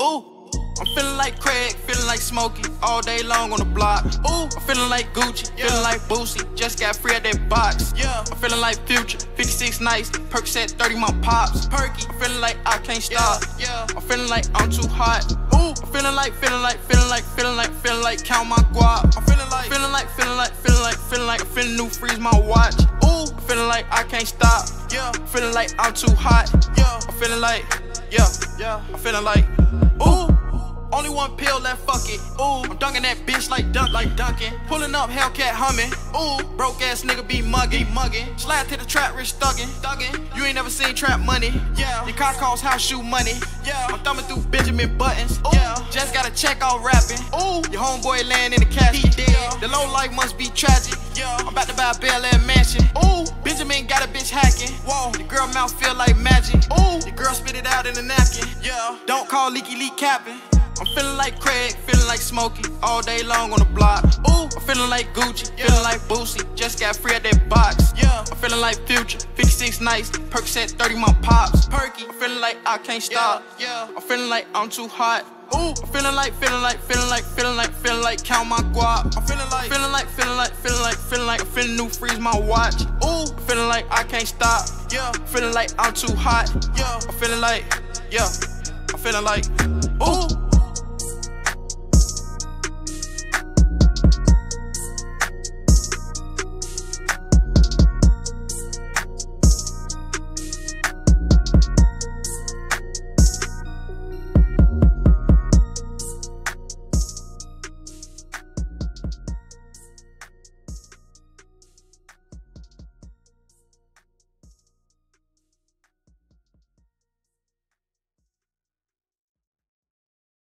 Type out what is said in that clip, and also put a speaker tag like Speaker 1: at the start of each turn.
Speaker 1: Ooh. I'm feeling like Craig, feeling like Smokey, all day long on the block. Ooh, I'm feeling like Gucci, yeah. feeling like Boosie, just got free at that box. Yeah, I'm feeling like Future, 56 nights, Percocet 30 my pops. Perky, I'm feeling like I can't stop. Yeah, yeah. I'm feeling like I'm too hot. Ooh, I'm feeling like, feeling like, feeling like, feeling like, feeling like count my guap. I'm feeling like, feeling like, feeling like, feeling like, feeling like, I'm feeling new freeze my watch. Ooh, I'm feeling like I can't stop. Yeah, I'm feeling like I'm too hot. Yeah, I'm feeling like, yeah, yeah, I'm feeling like. Only one pill left, fuck it. Ooh, I'm dunking that bitch like dunk, like Duncan. Pulling up Hellcat humming. Ooh, broke ass nigga be mugging, mugging. Slide to the trap, rich thuggin', thuggin'. You ain't never seen trap money. Yeah, your car calls house shoe money. Yeah, I'm thumbing through Benjamin Buttons. Ooh, yeah, just got a check all rapping. Ooh, your homeboy laying in the casket. dead. The low life must be tragic. Yeah, I'm about to buy a Bel Air mansion. Ooh, Benjamin got a bitch hacking. Whoa, the girl mouth feel like magic. Ooh, the girl spit it out in a napkin. Yeah, don't call LeekeLeek capping. I'm feeling like Craig, feeling like Smokey, all day long on the block. Ooh, I'm feeling like Gucci, yeah. feeling like Boosie, just got free at that box. Yeah, I'm feeling like Future, 56 nights, Percocet 30 my pops. Perky, I'm feeling like I can't stop. Yeah, yeah. I'm feeling like I'm too hot. Ooh, I'm feeling like, feeling like, feeling like, feeling like, feeling like count my guap. I'm feeling like, feeling like, feeling like, feeling like, feeling like, I'm feeling new freeze my watch. Ooh, feeling like I can't stop. Yeah, feeling like I'm too hot. Yeah, I'm feeling like, yeah, I'm feeling like, ooh.